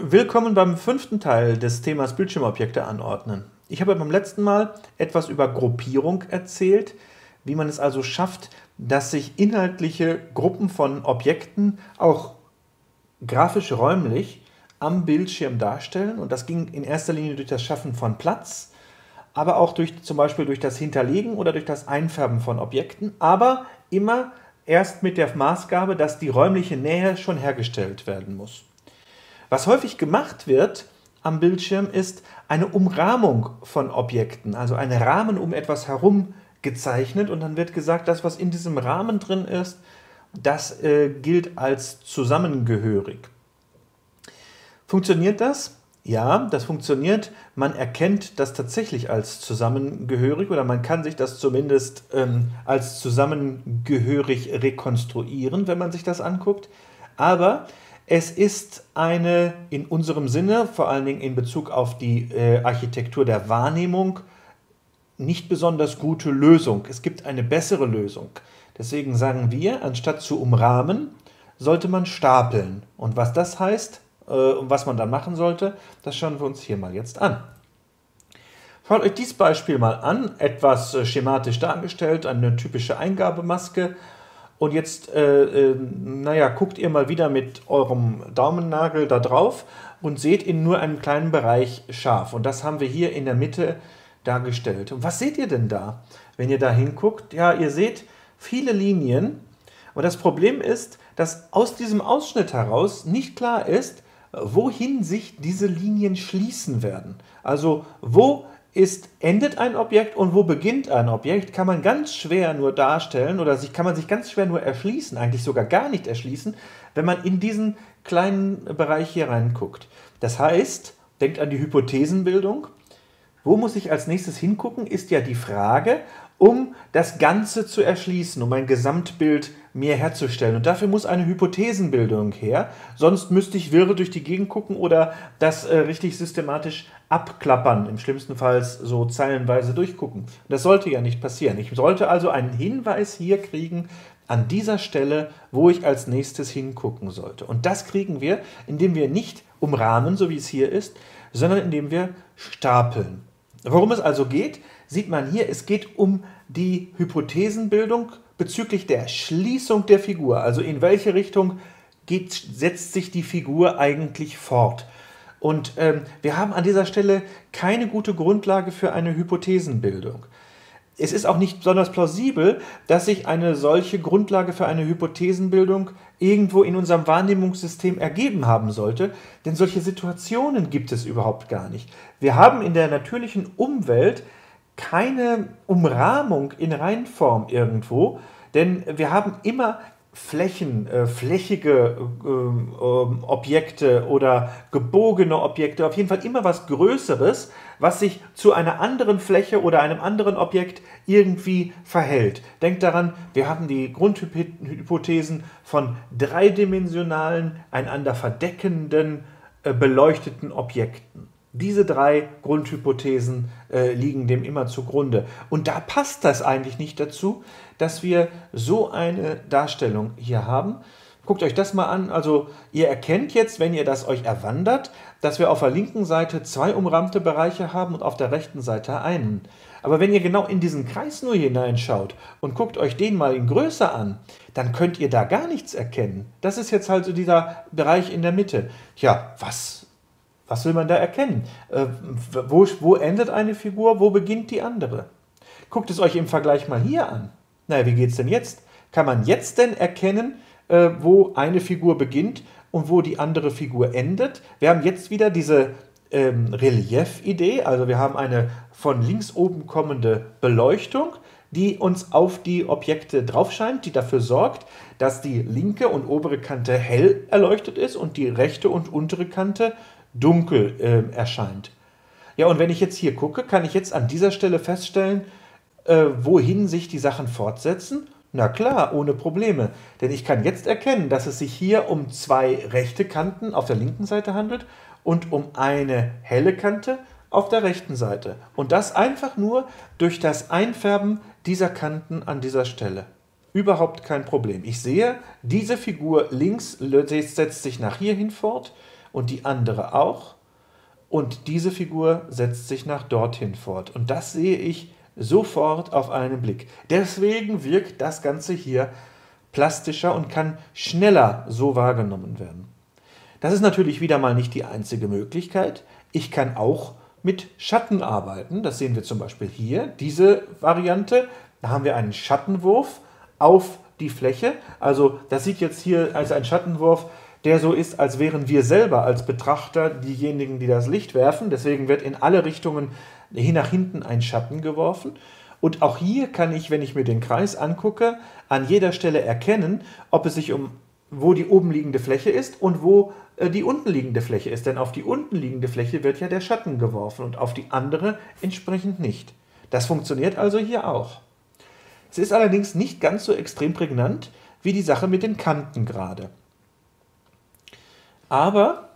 Willkommen beim fünften Teil des Themas Bildschirmobjekte anordnen. Ich habe beim letzten Mal etwas über Gruppierung erzählt, wie man es also schafft, dass sich inhaltliche Gruppen von Objekten auch grafisch räumlich am Bildschirm darstellen. Und das ging in erster Linie durch das Schaffen von Platz, aber auch durch zum Beispiel durch das Hinterlegen oder durch das Einfärben von Objekten, aber immer erst mit der Maßgabe, dass die räumliche Nähe schon hergestellt werden muss. Was häufig gemacht wird am Bildschirm ist eine Umrahmung von Objekten, also ein Rahmen um etwas herum gezeichnet und dann wird gesagt, das, was in diesem Rahmen drin ist, das äh, gilt als zusammengehörig. Funktioniert das? Ja, das funktioniert. Man erkennt das tatsächlich als zusammengehörig oder man kann sich das zumindest ähm, als zusammengehörig rekonstruieren, wenn man sich das anguckt. Aber es ist eine in unserem Sinne, vor allen Dingen in Bezug auf die äh, Architektur der Wahrnehmung, nicht besonders gute Lösung. Es gibt eine bessere Lösung. Deswegen sagen wir, anstatt zu umrahmen, sollte man stapeln. Und was das heißt äh, und was man dann machen sollte, das schauen wir uns hier mal jetzt an. Schaut euch dieses Beispiel mal an, etwas äh, schematisch dargestellt, eine typische Eingabemaske und jetzt, äh, äh, naja, guckt ihr mal wieder mit eurem Daumennagel da drauf und seht in nur einem kleinen Bereich scharf. Und das haben wir hier in der Mitte dargestellt. Und was seht ihr denn da, wenn ihr da hinguckt? Ja, ihr seht viele Linien. Und das Problem ist, dass aus diesem Ausschnitt heraus nicht klar ist, wohin sich diese Linien schließen werden. Also wo ist, endet ein Objekt und wo beginnt ein Objekt, kann man ganz schwer nur darstellen oder sich, kann man sich ganz schwer nur erschließen, eigentlich sogar gar nicht erschließen, wenn man in diesen kleinen Bereich hier reinguckt. Das heißt, denkt an die Hypothesenbildung. Wo muss ich als nächstes hingucken, ist ja die Frage, um das Ganze zu erschließen, um ein Gesamtbild mir herzustellen. Und dafür muss eine Hypothesenbildung her, sonst müsste ich wirre durch die Gegend gucken oder das äh, richtig systematisch abklappern, im schlimmsten Fall so zeilenweise durchgucken. Das sollte ja nicht passieren. Ich sollte also einen Hinweis hier kriegen, an dieser Stelle, wo ich als nächstes hingucken sollte. Und das kriegen wir, indem wir nicht umrahmen, so wie es hier ist, sondern indem wir stapeln. Worum es also geht, sieht man hier, es geht um die Hypothesenbildung bezüglich der Schließung der Figur. Also in welche Richtung geht, setzt sich die Figur eigentlich fort. Und ähm, wir haben an dieser Stelle keine gute Grundlage für eine Hypothesenbildung. Es ist auch nicht besonders plausibel, dass sich eine solche Grundlage für eine Hypothesenbildung irgendwo in unserem Wahrnehmungssystem ergeben haben sollte, denn solche Situationen gibt es überhaupt gar nicht. Wir haben in der natürlichen Umwelt keine Umrahmung in Reinform irgendwo, denn wir haben immer Flächen, äh, flächige äh, äh, Objekte oder gebogene Objekte, auf jeden Fall immer was Größeres, was sich zu einer anderen Fläche oder einem anderen Objekt irgendwie verhält. Denkt daran, wir haben die Grundhypothesen von dreidimensionalen, einander verdeckenden, äh, beleuchteten Objekten. Diese drei Grundhypothesen äh, liegen dem immer zugrunde. Und da passt das eigentlich nicht dazu, dass wir so eine Darstellung hier haben. Guckt euch das mal an. Also ihr erkennt jetzt, wenn ihr das euch erwandert, dass wir auf der linken Seite zwei umrahmte Bereiche haben und auf der rechten Seite einen. Aber wenn ihr genau in diesen Kreis nur hineinschaut und guckt euch den mal in Größe an, dann könnt ihr da gar nichts erkennen. Das ist jetzt halt so dieser Bereich in der Mitte. Ja, was was will man da erkennen? Äh, wo, wo endet eine Figur, wo beginnt die andere? Guckt es euch im Vergleich mal hier an. Naja, wie geht es denn jetzt? Kann man jetzt denn erkennen, äh, wo eine Figur beginnt und wo die andere Figur endet? Wir haben jetzt wieder diese ähm, Relief-Idee, also wir haben eine von links oben kommende Beleuchtung, die uns auf die Objekte drauf scheint, die dafür sorgt, dass die linke und obere Kante hell erleuchtet ist und die rechte und untere Kante dunkel äh, erscheint. Ja, und wenn ich jetzt hier gucke, kann ich jetzt an dieser Stelle feststellen, äh, wohin sich die Sachen fortsetzen. Na klar, ohne Probleme. Denn ich kann jetzt erkennen, dass es sich hier um zwei rechte Kanten auf der linken Seite handelt und um eine helle Kante auf der rechten Seite. Und das einfach nur durch das Einfärben dieser Kanten an dieser Stelle. Überhaupt kein Problem. Ich sehe, diese Figur links setzt sich nach hierhin fort und die andere auch. Und diese Figur setzt sich nach dorthin fort. Und das sehe ich sofort auf einen Blick. Deswegen wirkt das Ganze hier plastischer und kann schneller so wahrgenommen werden. Das ist natürlich wieder mal nicht die einzige Möglichkeit. Ich kann auch mit Schatten arbeiten. Das sehen wir zum Beispiel hier. Diese Variante, da haben wir einen Schattenwurf auf die Fläche. Also das sieht jetzt hier als ein Schattenwurf, der so ist, als wären wir selber als Betrachter diejenigen, die das Licht werfen. Deswegen wird in alle Richtungen hin nach hinten ein Schatten geworfen. Und auch hier kann ich, wenn ich mir den Kreis angucke, an jeder Stelle erkennen, ob es sich um wo die oben liegende Fläche ist und wo äh, die unten liegende Fläche ist. Denn auf die unten liegende Fläche wird ja der Schatten geworfen und auf die andere entsprechend nicht. Das funktioniert also hier auch. Es ist allerdings nicht ganz so extrem prägnant wie die Sache mit den Kanten gerade. Aber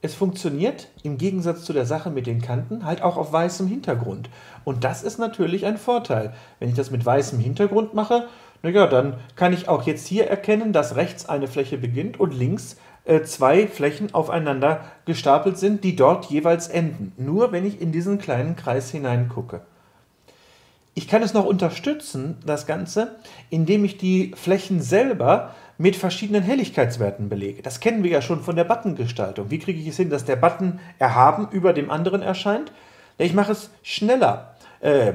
es funktioniert im Gegensatz zu der Sache mit den Kanten halt auch auf weißem Hintergrund. Und das ist natürlich ein Vorteil. Wenn ich das mit weißem Hintergrund mache, naja, dann kann ich auch jetzt hier erkennen, dass rechts eine Fläche beginnt und links äh, zwei Flächen aufeinander gestapelt sind, die dort jeweils enden. Nur wenn ich in diesen kleinen Kreis hineingucke. Ich kann es noch unterstützen, das Ganze, indem ich die Flächen selber mit verschiedenen Helligkeitswerten belege. Das kennen wir ja schon von der Buttongestaltung. Wie kriege ich es hin, dass der Button erhaben über dem anderen erscheint? Ich mache es schneller. Äh,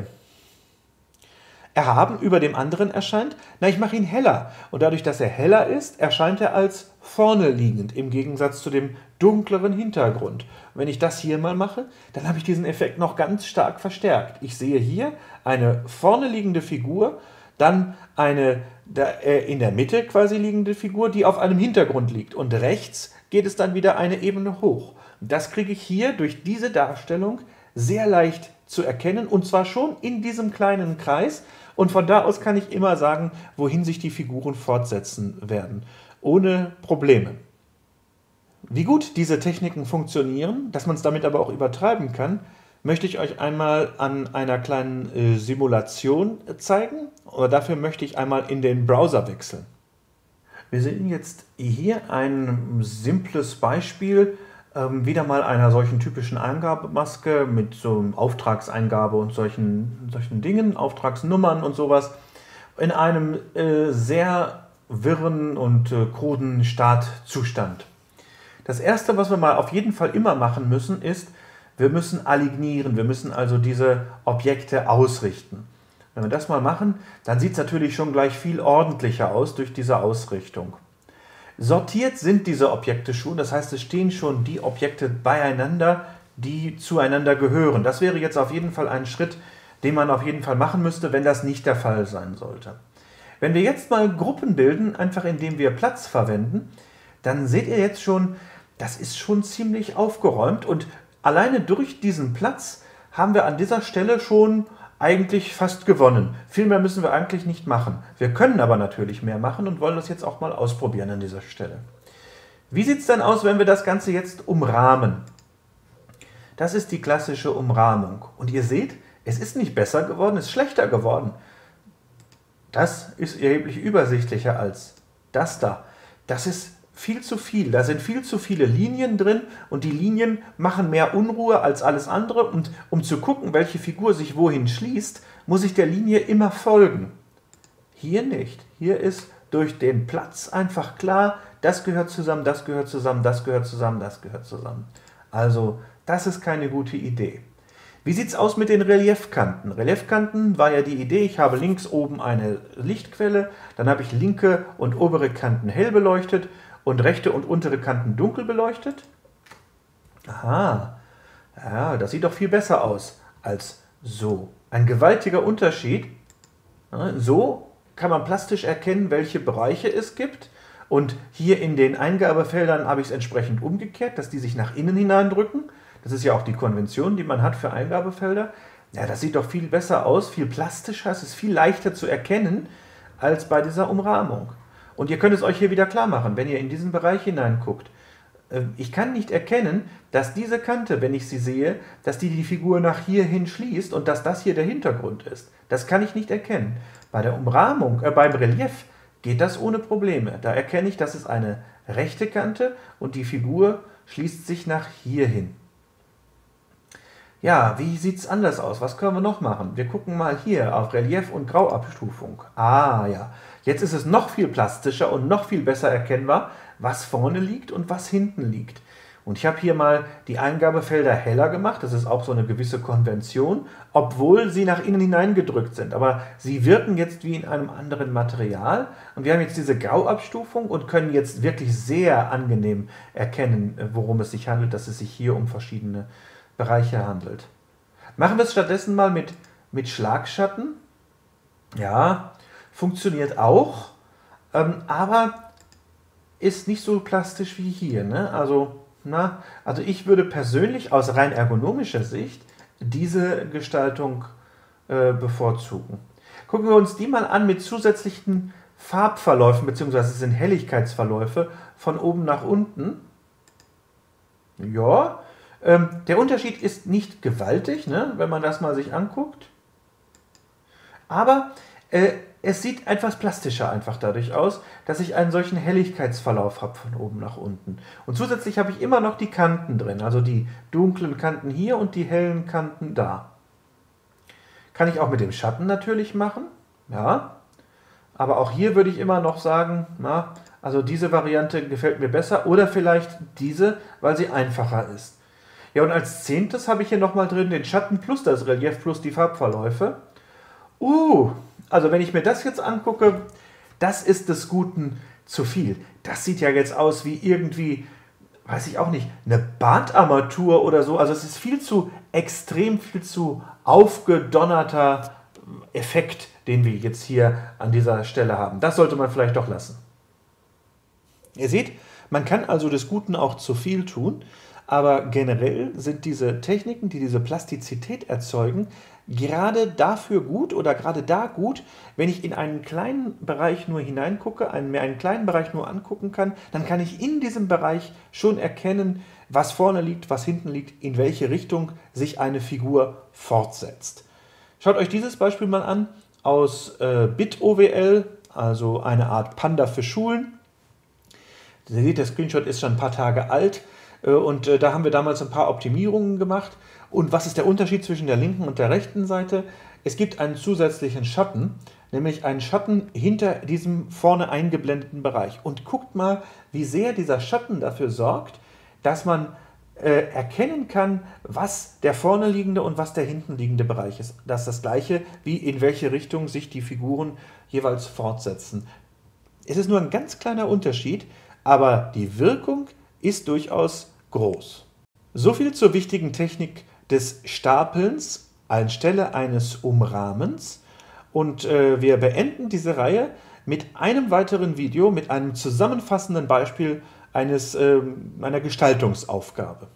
erhaben über dem anderen erscheint? Na, ich mache ihn heller. Und dadurch, dass er heller ist, erscheint er als vorne liegend, im Gegensatz zu dem dunkleren Hintergrund. Und wenn ich das hier mal mache, dann habe ich diesen Effekt noch ganz stark verstärkt. Ich sehe hier eine vorne liegende Figur, dann eine äh, in der Mitte quasi liegende Figur, die auf einem Hintergrund liegt. Und rechts geht es dann wieder eine Ebene hoch. Das kriege ich hier durch diese Darstellung sehr leicht zu erkennen und zwar schon in diesem kleinen Kreis, und von da aus kann ich immer sagen, wohin sich die Figuren fortsetzen werden, ohne Probleme. Wie gut diese Techniken funktionieren, dass man es damit aber auch übertreiben kann, möchte ich euch einmal an einer kleinen äh, Simulation zeigen. Aber dafür möchte ich einmal in den Browser wechseln. Wir sehen jetzt hier ein simples Beispiel ähm, wieder mal einer solchen typischen Eingabemaske mit so Auftragseingabe und solchen, solchen Dingen, Auftragsnummern und sowas, in einem äh, sehr wirren und äh, kruden Startzustand. Das erste, was wir mal auf jeden Fall immer machen müssen, ist, wir müssen alignieren, wir müssen also diese Objekte ausrichten. Wenn wir das mal machen, dann sieht es natürlich schon gleich viel ordentlicher aus durch diese Ausrichtung. Sortiert sind diese Objekte schon, das heißt, es stehen schon die Objekte beieinander, die zueinander gehören. Das wäre jetzt auf jeden Fall ein Schritt, den man auf jeden Fall machen müsste, wenn das nicht der Fall sein sollte. Wenn wir jetzt mal Gruppen bilden, einfach indem wir Platz verwenden, dann seht ihr jetzt schon, das ist schon ziemlich aufgeräumt und alleine durch diesen Platz haben wir an dieser Stelle schon eigentlich fast gewonnen. Viel mehr müssen wir eigentlich nicht machen. Wir können aber natürlich mehr machen und wollen das jetzt auch mal ausprobieren an dieser Stelle. Wie sieht es dann aus, wenn wir das Ganze jetzt umrahmen? Das ist die klassische Umrahmung. Und ihr seht, es ist nicht besser geworden, es ist schlechter geworden. Das ist erheblich übersichtlicher als das da. Das ist viel zu viel. Da sind viel zu viele Linien drin und die Linien machen mehr Unruhe als alles andere. Und um zu gucken, welche Figur sich wohin schließt, muss ich der Linie immer folgen. Hier nicht. Hier ist durch den Platz einfach klar, das gehört zusammen, das gehört zusammen, das gehört zusammen, das gehört zusammen. Also, das ist keine gute Idee. Wie sieht es aus mit den Reliefkanten? Reliefkanten war ja die Idee, ich habe links oben eine Lichtquelle, dann habe ich linke und obere Kanten hell beleuchtet und rechte und untere Kanten dunkel beleuchtet? Aha, ja, das sieht doch viel besser aus als so. Ein gewaltiger Unterschied. So kann man plastisch erkennen, welche Bereiche es gibt. Und hier in den Eingabefeldern habe ich es entsprechend umgekehrt, dass die sich nach innen hineindrücken. Das ist ja auch die Konvention, die man hat für Eingabefelder. Ja, das sieht doch viel besser aus, viel plastischer, es ist viel leichter zu erkennen als bei dieser Umrahmung. Und ihr könnt es euch hier wieder klar machen, wenn ihr in diesen Bereich hineinguckt. Äh, ich kann nicht erkennen, dass diese Kante, wenn ich sie sehe, dass die die Figur nach hier hin schließt und dass das hier der Hintergrund ist. Das kann ich nicht erkennen. Bei der Umrahmung, äh, beim Relief geht das ohne Probleme. Da erkenne ich, dass es eine rechte Kante und die Figur schließt sich nach hier hin. Ja, wie sieht es anders aus? Was können wir noch machen? Wir gucken mal hier auf Relief und Grauabstufung. Ah ja, jetzt ist es noch viel plastischer und noch viel besser erkennbar, was vorne liegt und was hinten liegt. Und ich habe hier mal die Eingabefelder heller gemacht. Das ist auch so eine gewisse Konvention, obwohl sie nach innen hineingedrückt sind. Aber sie wirken jetzt wie in einem anderen Material. Und wir haben jetzt diese Grauabstufung und können jetzt wirklich sehr angenehm erkennen, worum es sich handelt, dass es sich hier um verschiedene Bereiche handelt. Machen wir es stattdessen mal mit, mit Schlagschatten. Ja, funktioniert auch, ähm, aber ist nicht so plastisch wie hier. Ne? Also na, also ich würde persönlich aus rein ergonomischer Sicht diese Gestaltung äh, bevorzugen. Gucken wir uns die mal an mit zusätzlichen Farbverläufen, beziehungsweise sind Helligkeitsverläufe von oben nach unten. Ja, ähm, der Unterschied ist nicht gewaltig, ne, wenn man das mal sich anguckt. Aber äh, es sieht etwas plastischer einfach dadurch aus, dass ich einen solchen Helligkeitsverlauf habe von oben nach unten. Und zusätzlich habe ich immer noch die Kanten drin, also die dunklen Kanten hier und die hellen Kanten da. Kann ich auch mit dem Schatten natürlich machen, ja. Aber auch hier würde ich immer noch sagen, na, also diese Variante gefällt mir besser oder vielleicht diese, weil sie einfacher ist. Ja, und als zehntes habe ich hier nochmal drin den Schatten plus das Relief plus die Farbverläufe. Uh, also wenn ich mir das jetzt angucke, das ist des Guten zu viel. Das sieht ja jetzt aus wie irgendwie, weiß ich auch nicht, eine Badarmatur oder so. Also es ist viel zu extrem, viel zu aufgedonnerter Effekt, den wir jetzt hier an dieser Stelle haben. Das sollte man vielleicht doch lassen. Ihr seht, man kann also des Guten auch zu viel tun, aber generell sind diese Techniken, die diese Plastizität erzeugen, gerade dafür gut oder gerade da gut, wenn ich in einen kleinen Bereich nur hineingucke, einen, mir einen kleinen Bereich nur angucken kann, dann kann ich in diesem Bereich schon erkennen, was vorne liegt, was hinten liegt, in welche Richtung sich eine Figur fortsetzt. Schaut euch dieses Beispiel mal an aus äh, BitOWL, also eine Art Panda für Schulen. Ihr seht, der Screenshot ist schon ein paar Tage alt und äh, da haben wir damals ein paar Optimierungen gemacht und was ist der Unterschied zwischen der linken und der rechten Seite? Es gibt einen zusätzlichen Schatten, nämlich einen Schatten hinter diesem vorne eingeblendeten Bereich. Und guckt mal, wie sehr dieser Schatten dafür sorgt, dass man äh, erkennen kann, was der vorne liegende und was der hinten liegende Bereich ist. Das ist das gleiche, wie in welche Richtung sich die Figuren jeweils fortsetzen. Es ist nur ein ganz kleiner Unterschied, aber die Wirkung ist durchaus groß. So viel zur wichtigen Technik des Stapelns anstelle eines Umrahmens. Und äh, wir beenden diese Reihe mit einem weiteren Video, mit einem zusammenfassenden Beispiel eines, äh, einer Gestaltungsaufgabe.